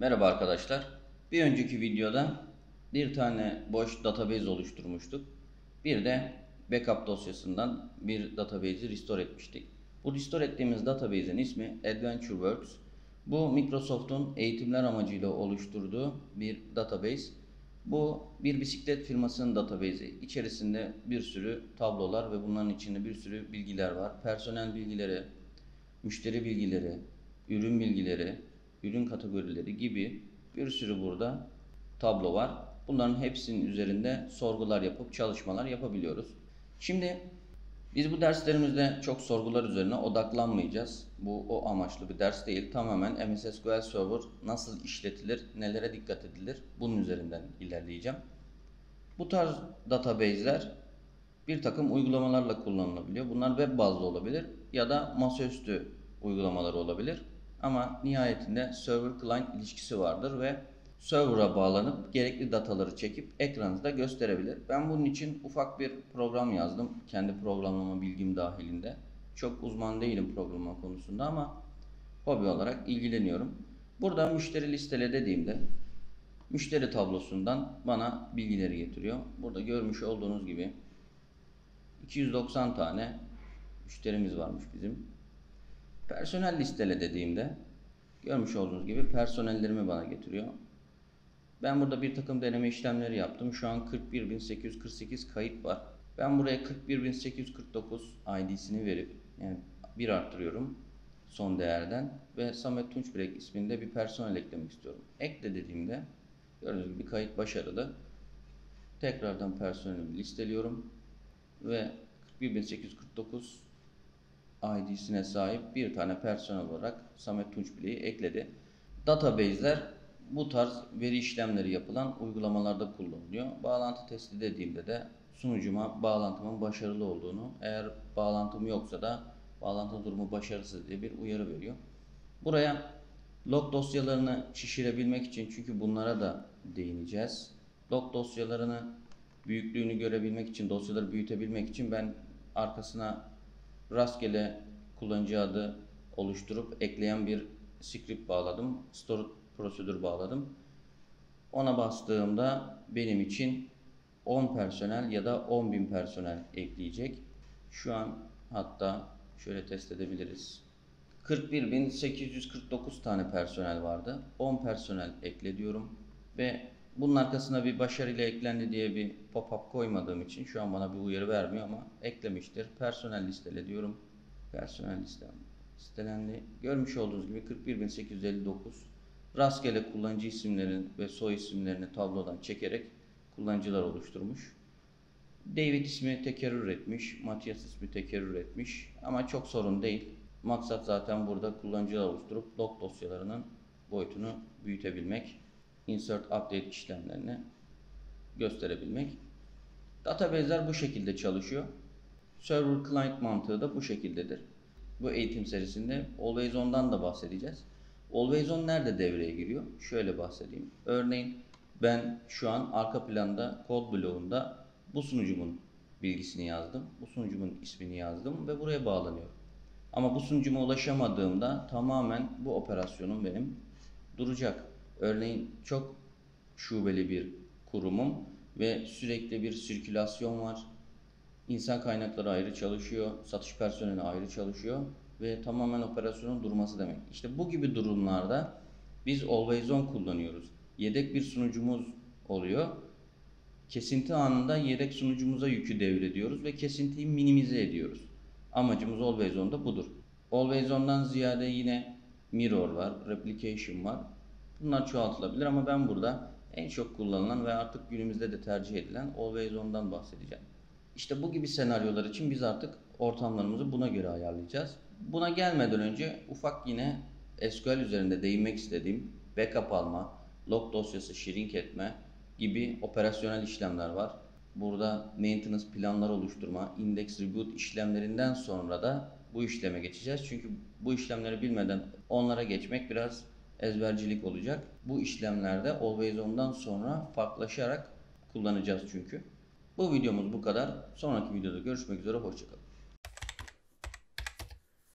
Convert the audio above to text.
Merhaba arkadaşlar. Bir önceki videoda bir tane boş database oluşturmuştuk. Bir de backup dosyasından bir database'i restore etmiştik. Bu restore ettiğimiz database'in ismi AdventureWorks. Bu Microsoft'un eğitimler amacıyla oluşturduğu bir database. Bu bir bisiklet firmasının database'i. İçerisinde bir sürü tablolar ve bunların içinde bir sürü bilgiler var. Personel bilgileri, müşteri bilgileri, ürün bilgileri, ürün kategorileri gibi bir sürü burada tablo var. Bunların hepsinin üzerinde sorgular yapıp çalışmalar yapabiliyoruz. Şimdi biz bu derslerimizde çok sorgular üzerine odaklanmayacağız. Bu o amaçlı bir ders değil. Tamamen MS SQL Server nasıl işletilir, nelere dikkat edilir bunun üzerinden ilerleyeceğim. Bu tarz database'ler bir takım uygulamalarla kullanılabiliyor. Bunlar web bazlı olabilir ya da masaüstü uygulamaları olabilir. Ama nihayetinde server client ilişkisi vardır ve server'a bağlanıp gerekli dataları çekip ekranınızda gösterebilir. Ben bunun için ufak bir program yazdım. Kendi programlama bilgim dahilinde. Çok uzman değilim programlama konusunda ama hobi olarak ilgileniyorum. Burada müşteri listele dediğimde müşteri tablosundan bana bilgileri getiriyor. Burada görmüş olduğunuz gibi 290 tane müşterimiz varmış bizim. Personel listele dediğimde görmüş olduğunuz gibi personellerimi bana getiriyor. Ben burada bir takım deneme işlemleri yaptım. Şu an 41.848 kayıt var. Ben buraya 41.849 ID'sini verip yani bir arttırıyorum son değerden ve Samet Tunçbilek isminde bir personel eklemek istiyorum. Ekle dediğimde gördüğünüz gibi kayıt başarılı. Tekrardan personelimi listeliyorum ve 41.849 ID'sine sahip bir tane personel olarak Samet Tunçbile'yi ekledi. Database'ler bu tarz veri işlemleri yapılan uygulamalarda kullanılıyor. Bağlantı testi dediğimde de sunucuma bağlantımın başarılı olduğunu, eğer bağlantım yoksa da bağlantı durumu başarısız diye bir uyarı veriyor. Buraya log dosyalarını şişirebilmek için çünkü bunlara da değineceğiz. Log dosyalarını büyüklüğünü görebilmek için, dosyaları büyütebilmek için ben arkasına rastgele kullanıcı adı oluşturup ekleyen bir script bağladım. Store prosedür bağladım. Ona bastığımda benim için 10 personel ya da 10.000 personel ekleyecek. Şu an hatta şöyle test edebiliriz. 41.849 tane personel vardı. 10 personel ekle diyorum ve bunun arkasına bir başarıyla eklendi diye bir pop-up koymadığım için şu an bana bir uyarı vermiyor ama eklemiştir. Personel listele diyorum. Personel listem listelendi. Görmüş olduğunuz gibi 41.859 rastgele kullanıcı isimlerin ve soy isimlerini tablodan çekerek kullanıcılar oluşturmuş. David ismi tekerrür etmiş, Matias ismi tekerrür etmiş ama çok sorun değil. Maksat zaten burada kullanıcılar oluşturup log dosyalarının boyutunu büyütebilmek, insert update işlemlerini gösterebilmek. Database'ler bu şekilde çalışıyor. Server client mantığı da bu şekildedir. Bu eğitim serisinde Always On'dan da bahsedeceğiz. Always On nerede devreye giriyor? Şöyle bahsedeyim. Örneğin ben şu an arka planda kod bloğunda bu sunucumun bilgisini yazdım. Bu sunucumun ismini yazdım ve buraya bağlanıyorum. Ama bu sunucuma ulaşamadığımda tamamen bu operasyonum benim duracak. Örneğin çok şubeli bir kurumum ve sürekli bir sirkülasyon var. İnsan kaynakları ayrı çalışıyor, satış personeli ayrı çalışıyor ve tamamen operasyonun durması demek. İşte bu gibi durumlarda biz always on kullanıyoruz. Yedek bir sunucumuz oluyor. Kesinti anında yedek sunucumuza yükü devrediyoruz ve kesintiyi minimize ediyoruz. Amacımız always on'da budur. Always on'dan ziyade yine mirror var, replication var. Bunlar çoğaltılabilir ama ben burada en çok kullanılan ve artık günümüzde de tercih edilen always on'dan bahsedeceğim. İşte bu gibi senaryolar için biz artık ortamlarımızı buna göre ayarlayacağız. Buna gelmeden önce ufak yine SQL üzerinde değinmek istediğim backup alma, log dosyası shrink etme gibi operasyonel işlemler var. Burada maintenance planlar oluşturma, index reboot işlemlerinden sonra da bu işleme geçeceğiz. Çünkü bu işlemleri bilmeden onlara geçmek biraz ezbercilik olacak. Bu işlemlerde always on'dan sonra farklılaşarak kullanacağız çünkü. Bu videomuz bu kadar. Sonraki videoda görüşmek üzere. Hoşçakalın.